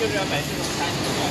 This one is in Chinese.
就是要买这种单的。